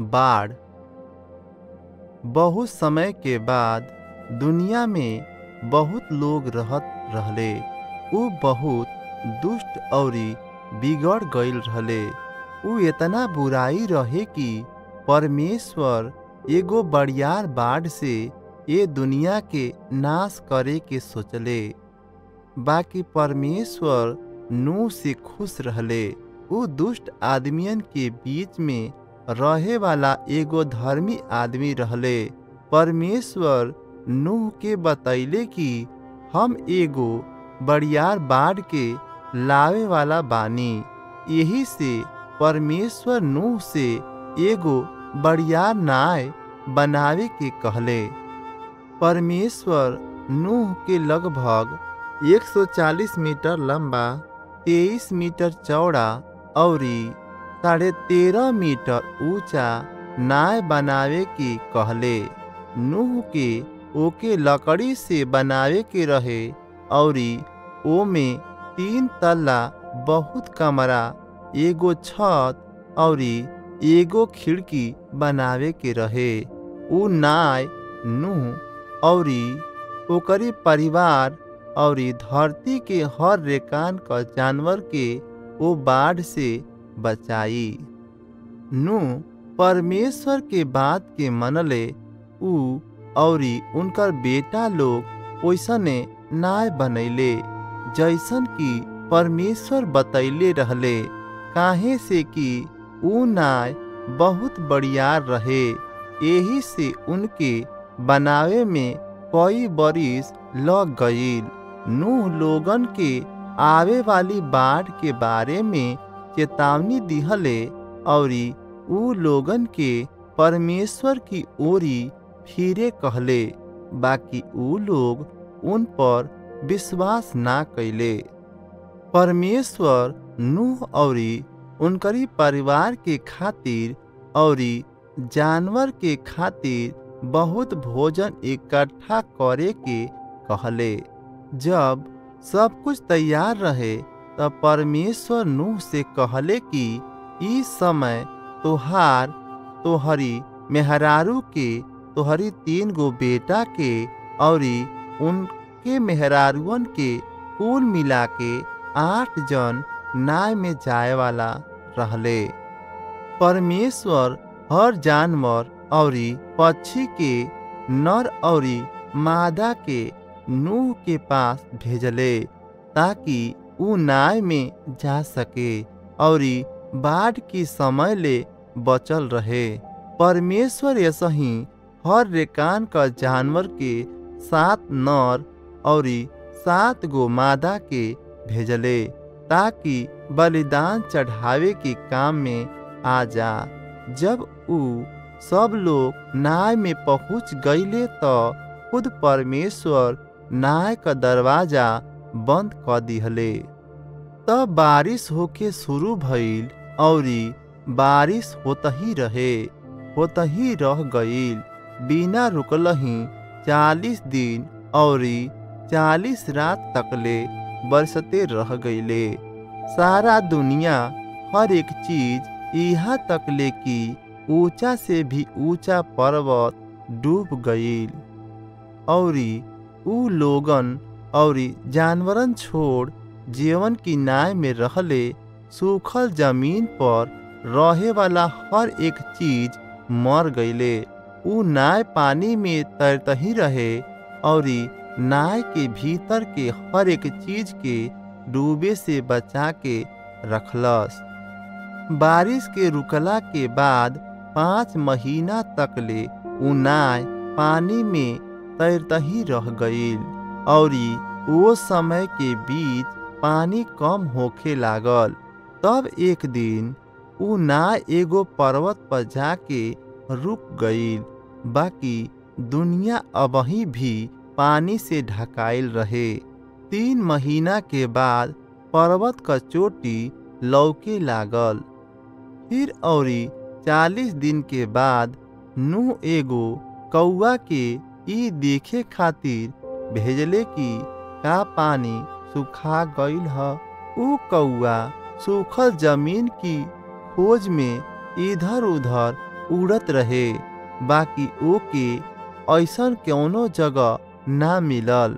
बाढ़। बहुत समय के बाद दुनिया में बहुत लोग रहत रहले। उ बहुत दुष्ट औरी बिगड़ गईल रहले। उ इतना बुराई रहे कि परमेश्वर एगो बड़ियार बाढ़ से ये दुनिया के नाश करे के सोचले। बाकी परमेश्वर नूह से खुश रहले। उ दुष्ट आदमियन के बीच में रहे वाला एगो धर्मी आदमी रहले, परमेश्वर नूह के बतैले कि हम एगो बड़ियार बाढ़ के लावे वाला बानी। यही से परमेश्वर नूह से एगो बड़ियार नाय बनावे के कहले। परमेश्वर नूह के लगभग 140 मीटर लंबा 23 मीटर चौड़ा, औरी साढ़े तेरह मीटर ऊँचा नाय बनावे के कहले, नूह के ओके लकड़ी से बनावे के रहे, औरी ओमे तीन तल्ला बहुत कमरा, एगो छत, औरी एगो खिड़की बनावे के रहे। उ नाय, नूह, औरी ओकरी परिवार, औरी धरती के हर रेकान क जानवर के ओ बाढ़ से बचाई। नू परमेश्वर के बात के मनले उ औरी उनकर बेटा लोग ओइसने नाय बनैले जैसन कि परमेश्वर बतैले रहले, काहे से कि उ नाय बहुत बड़ियार रहे यही से उनके बनावे में कई बरिस लग गईल नूह लोगन के आवे वाली बाढ़ के बारे में चेतावनी दिहले औरी उ लोगन के परमेश्वर की ओरी फिरे कहले, बाकी उ लोग उन पर विश्वास ना कैले। परमेश्वर नूह औरी उनकरी परिवार के खातिर औरी जानवर के खातिर बहुत भोजन इकट्ठा करे के कहले, जब सब कुछ तैयार रहे तब परमेश्वर नूह से कहले कि, ई समय तोहार, तोहरी मेहरारू के, तोहरी तीन गो बेटा के औरी उनके मेहरारुअन के कुल मिला के आठ जन नाय में जाए वाला रहले। परमेश्वर हर जानवर औरी पक्षी के, नर औरी मादा के नूह के पास भेजले, ताकि उ नाय में जा सके और बाढ़ की समय ले बचल रहे। परमेश्वर ऐसा ही हर रेकान का जानवर के सात नर और सात गो मादा के भेजले, ताकि बलिदान चढ़ावे के काम में आ जा। जब उ सब लोग नाय में पहुँच गईले तो खुद परमेश्वर नाय का दरवाज़ा बंद कर दिहले। तब बारिश होके शुरू भइल औरी बारिश होत ही रहे होत ही रह गईल बिना रुकल ही चालीस दिन औरी चालीस रात तकले बरसते रह गईले सारा दुनिया हर एक चीज़ यहाँ तकले की ऊँचा से भी ऊँचा पर्वत डूब गईल औरी उ लोगन औरी जानवरन छोड़ जीवन की नाय में रहले, सूखल ज़मीन पर रहे वाला हर एक चीज़ मर गईले। उ नाय पानी में तैरता ही रहे, औरी नाय के भीतर के हर एक चीज़ के डूबे से बचा के रखलस। बारिश के रुकला के बाद पाँच महीना तक ले उ नाय पानी में तैरता ही रह गईल। औरी वो समय के बीच पानी कम होखे लागल। तब एक दिन उ नाय एगो पर्वत पर जाके रुक गई बाकी दुनिया अबही भी पानी से ढकाइल रहे। तीन महीना के बाद पर्वत का चोटी लौके लागल। फिर औरी चालीस दिन के बाद नूह एगो कौआ के ई देखे खातिर भेजले कि का पानी सुखा गईल ह। उ कौआ सूखल ज़मीन की खोज में इधर उधर उड़त रहे। बाकी ओके ऐसन कौनो जगह ना मिलल।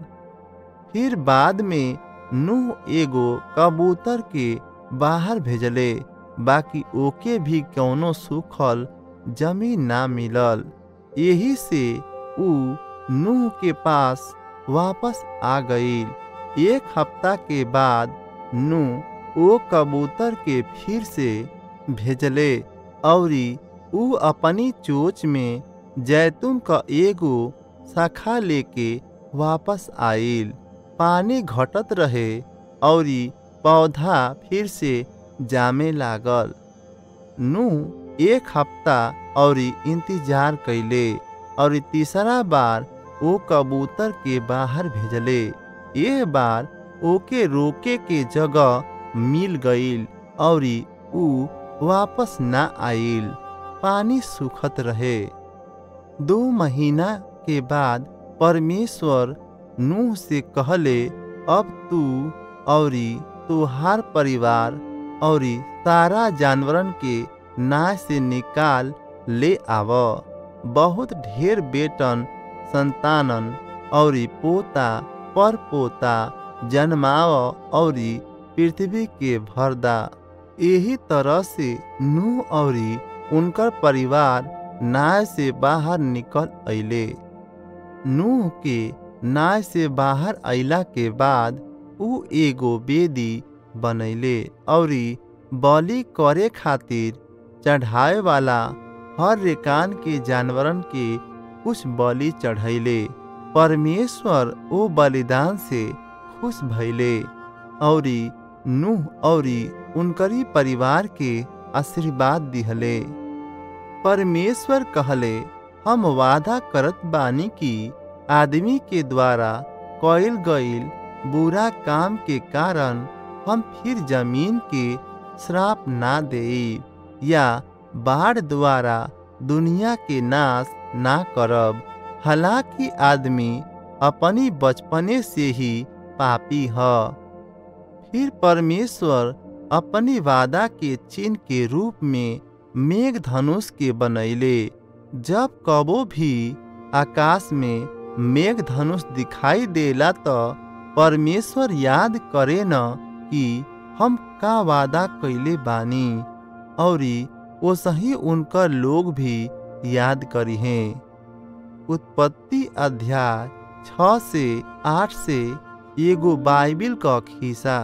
फिर बाद में नूह एगो कबूतर के बाहर भेजले। बाकी ओके भी कौनो सूखल ज़मीन ना मिलल। यही से ऊ नूह के पास वापस आ गईल एक हफ़्ता के बाद नू ओ कबूतर के फिर से भेजले औरी ऊ अपनी चोच में जैतून का एगो शाखा लेके वापस आइल पानी घटत रहे, औरी पौधा फिर से जामे लागल। नू एक हफ़्ता औरी इंतज़ार कैले और तीसरा बार ओ कबूतर के बाहर भेजले। ये बार ओके रोके के जगह मिल गईल औरी वापस ना आइल। पानी सूखत रहे। दो महीना के बाद परमेश्वर नूह से कहले, अब तू औरी तुहार परिवार औरी सारा जानवरन के नाश से निकाल ले आव। बहुत ढेर बेटन संतानन औरी पोता पर पोता जन्माव औरी पृथ्वी के भरदा। यही तरह से नूह औरी उनकर परिवार नाय से बाहर निकल अइले। नूह के नाय से बाहर अला के बाद ऊ एगो बेदी बनैले औरी बलि करे खातिर चढ़ाए वाला हर रेकान के जानवरन के कुछ बलि चढ़ैले परमेश्वर ओ बलिदान से खुश भैले और नूह और उनकरी परिवार के आशीर्वाद दिहले। परमेश्वर कहले, हम वादा करत बानी कि आदमी के द्वारा कइल गईल बुरा काम के कारण हम फिर ज़मीन के श्राप ना दे या बाढ़ द्वारा दुनिया के नाश ना करब। हालाँकि आदमी अपनी बचपने से ही पापी है। फिर परमेश्वर अपनी वादा के चिन्ह के रूप में मेघ धनुष के बनैले, जब कबो भी आकाश में मेघ धनुष दिखाई देला तो परमेश्वर याद करे न कि हम का वादा कैले बानी। और सही उनकर लोग भी याद करी हैं उत्पत्ति अध्याय छ से आठ से एगो बाइबिल का खिस्सा